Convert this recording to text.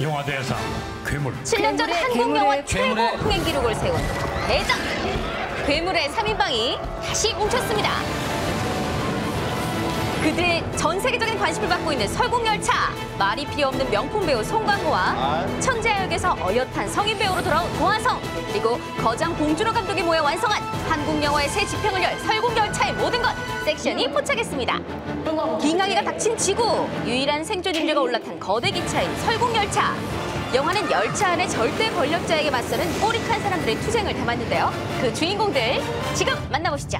영화 대상 괴물 7년 전 한국 영화 최고. 흥행 기록을 세운 대작 괴물의 3인방이 다시 뭉쳤습니다. 그들의 전 세계적인 관심을 받고 있는 설국열차 말이 필요 없는 명품 배우 송강호와 천재야 역에서 어엿한 성인 배우로 돌아온 고하성 그리고 거장 봉준호 감독이 모여 완성한 한국 영화의 새 지평을 열 설국열차의 모든 것 섹션이 포착했습니다. 빙하기가 닥친 지구 유일한 생존 인류가 올라탄 거대 기차인 설국열차. 영화는 열차 안의 절대 권력자에게 맞서는 꼬릭한 사람들의 투쟁을 담았는데요. 그 주인공들 지금 만나보시죠